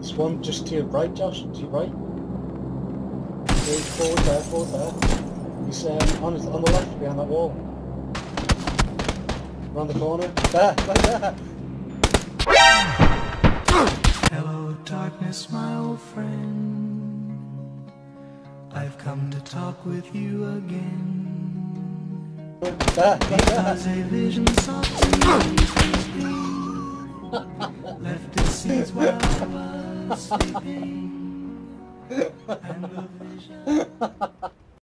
There's one just to your right, Josh, to your right. Okay, forward there, forward there. He's um, on, his, on the left behind that wall. Around the corner. There, right there. Hello, darkness, my old friend. I've come to talk with you again. There, right. Because a vision softly left its seeds while I was sleeping. And the vision